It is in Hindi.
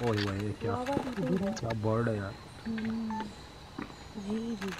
ओए ओए क्या? तो क्या बर्ड है। यार। हम्म। जी जी।